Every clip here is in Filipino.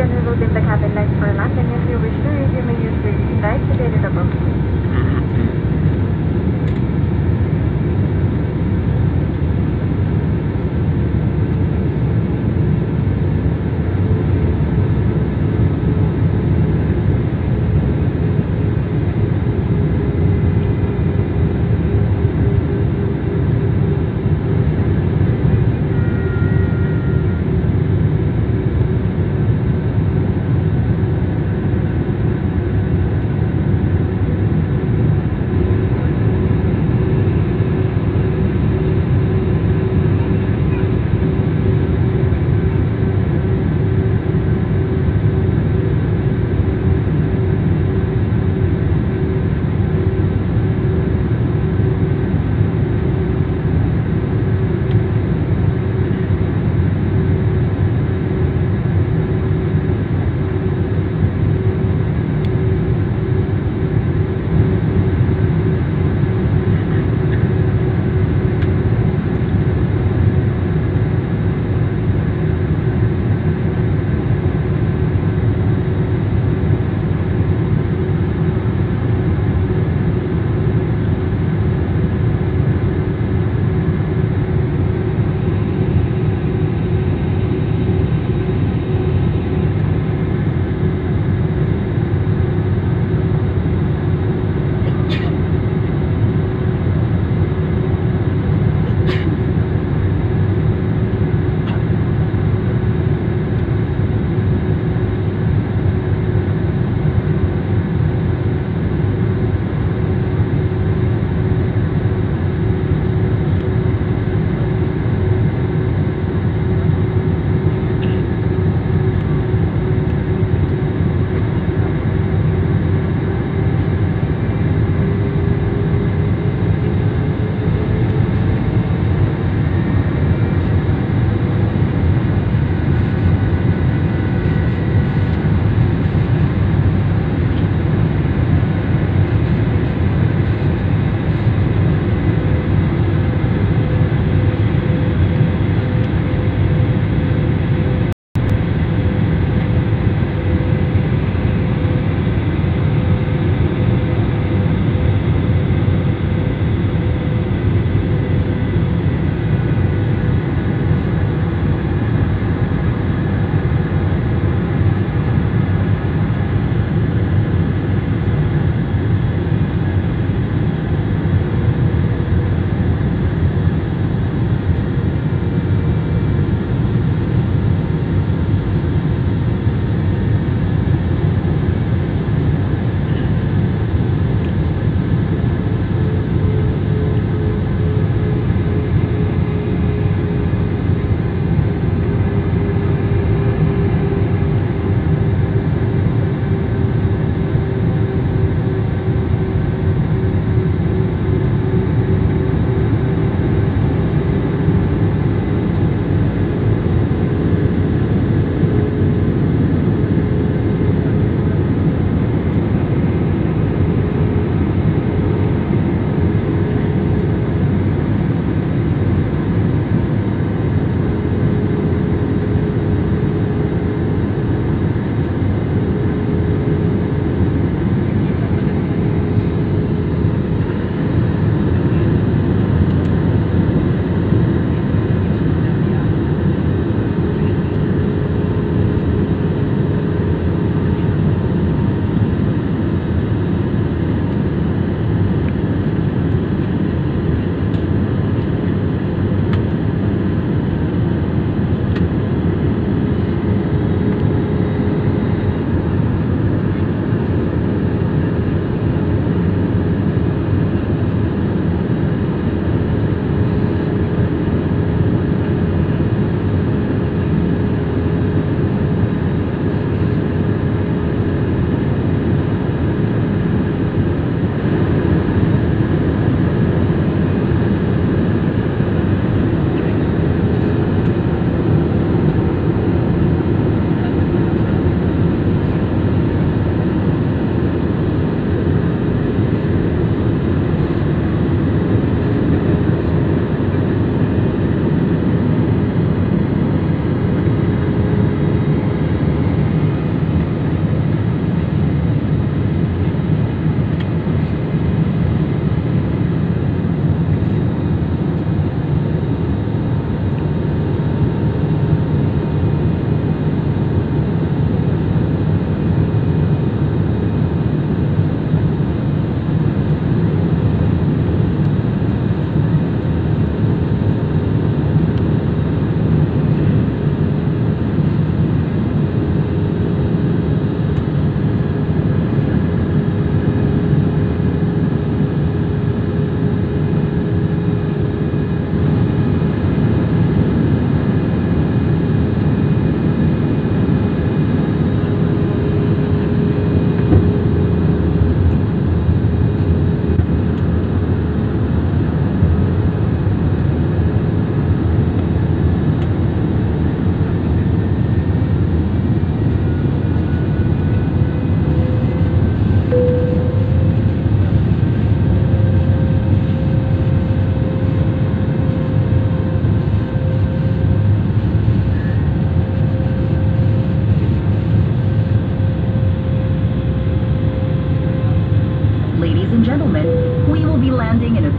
can reload the cabin lights for landing. If you wish to read, you may use the lights located above.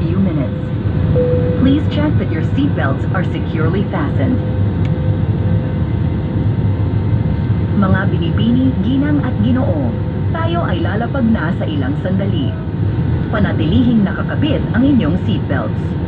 few minutes. Please check that your seatbelts are securely fastened. Mga binibini, ginang at ginoo, tayo ay lalapag na sa ilang sandali. Panatilihing nakakabit ang inyong seatbelts.